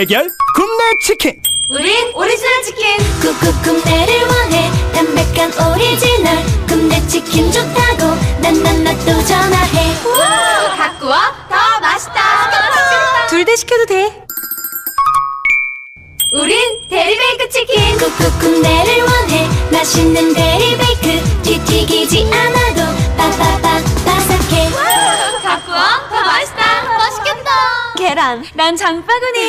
대결 굽네 치킨. 우린 오리지널 치킨. 굽굽굽네를 원해. 담백한 오리지널. 굽네 치킨 좋다고 난난나 또 전화해. 갖고 와더 맛있다. 둘 다 시켜도 돼. 우린 데리베이크 치킨. 굽굽굽네를 원해. 맛있는 데리베이크. 뒤튀기지 않아도 빠빠빠 바삭해. 갖고 와더 맛있다. 맛있겠다. 계란. 난 장바구니.